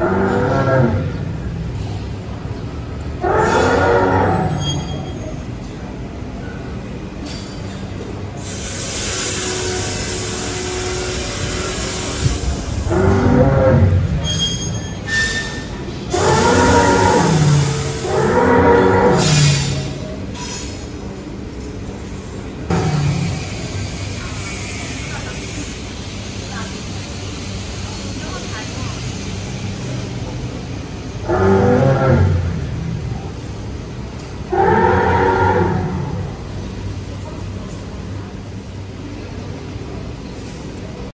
Ah.